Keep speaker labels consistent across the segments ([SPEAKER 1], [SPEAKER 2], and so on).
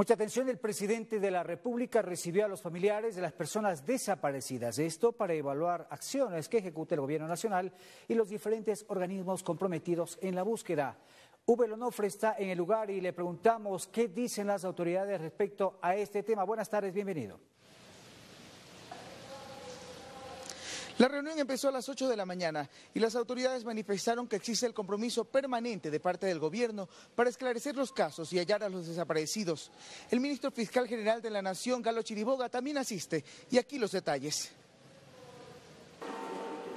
[SPEAKER 1] Mucha atención, el presidente de la República recibió a los familiares de las personas desaparecidas. Esto para evaluar acciones que ejecute el gobierno nacional y los diferentes organismos comprometidos en la búsqueda. Uwe Lonofre está en el lugar y le preguntamos qué dicen las autoridades respecto a este tema. Buenas tardes, bienvenido.
[SPEAKER 2] La reunión empezó a las 8 de la mañana y las autoridades manifestaron que existe el compromiso permanente de parte del gobierno para esclarecer los casos y hallar a los desaparecidos. El ministro fiscal general de la Nación, Galo Chiriboga, también asiste y aquí los detalles.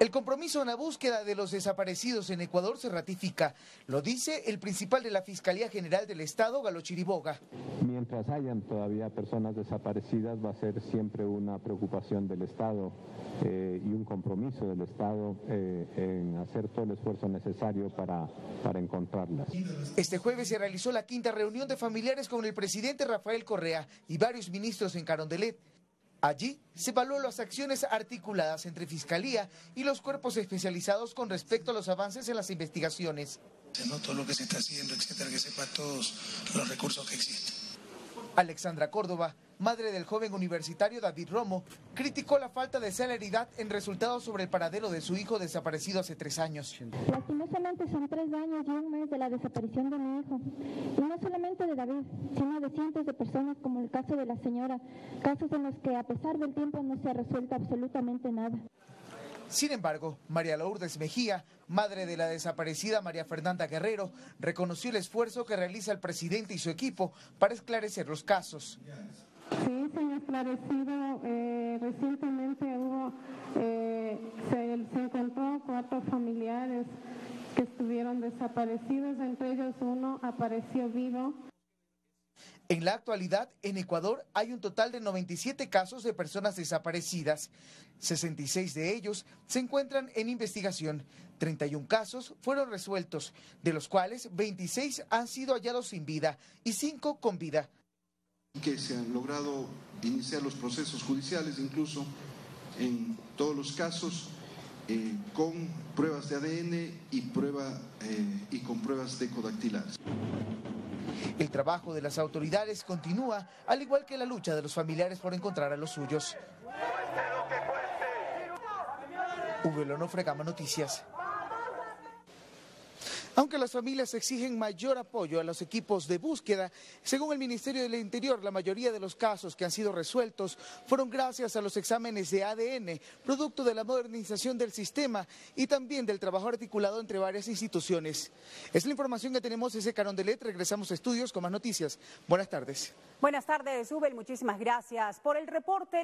[SPEAKER 2] El compromiso en la búsqueda de los desaparecidos en Ecuador se ratifica, lo dice el principal de la Fiscalía General del Estado, Galo Chiriboga.
[SPEAKER 3] Mientras hayan todavía personas desaparecidas va a ser siempre una preocupación del Estado eh, y un compromiso del Estado eh, en hacer todo el esfuerzo necesario para, para encontrarlas.
[SPEAKER 2] Este jueves se realizó la quinta reunión de familiares con el presidente Rafael Correa y varios ministros en Carondelet. Allí se evaluó las acciones articuladas entre Fiscalía y los cuerpos especializados con respecto a los avances en las investigaciones.
[SPEAKER 4] Todo lo que se está haciendo, etcétera, que sepa todos los recursos que existen.
[SPEAKER 2] Alexandra Córdoba, madre del joven universitario David Romo, criticó la falta de celeridad en resultados sobre el paradero de su hijo desaparecido hace tres años.
[SPEAKER 5] Lastimosamente son tres años y un mes de la desaparición de mi hijo. Y no solamente de David, sino de cientos de personas como el caso de la señora, casos en los que a pesar del tiempo no se ha resuelto absolutamente nada.
[SPEAKER 2] Sin embargo, María Lourdes Mejía, madre de la desaparecida María Fernanda Guerrero, reconoció el esfuerzo que realiza el presidente y su equipo para esclarecer los casos.
[SPEAKER 6] Sí, se han esclarecido. Eh, recientemente hubo, eh, se, se encontró cuatro familiares que estuvieron desaparecidos, entre ellos uno apareció vivo.
[SPEAKER 2] En la actualidad, en Ecuador hay un total de 97 casos de personas desaparecidas. 66 de ellos se encuentran en investigación. 31 casos fueron resueltos, de los cuales 26 han sido hallados sin vida y 5 con vida.
[SPEAKER 7] Que se han logrado iniciar los procesos judiciales, incluso en todos los casos, eh, con pruebas de ADN y, prueba, eh, y con pruebas de codactilares.
[SPEAKER 2] El trabajo de las autoridades continúa, al igual que la lucha de los familiares por encontrar a los suyos. Hugo Lonofre, Gama Noticias. Aunque las familias exigen mayor apoyo a los equipos de búsqueda, según el Ministerio del Interior, la mayoría de los casos que han sido resueltos fueron gracias a los exámenes de ADN, producto de la modernización del sistema y también del trabajo articulado entre varias instituciones. Es la información que tenemos desde Carondelet. Regresamos a estudios con más noticias. Buenas tardes.
[SPEAKER 8] Buenas tardes, Ubel. Muchísimas gracias por el reporte.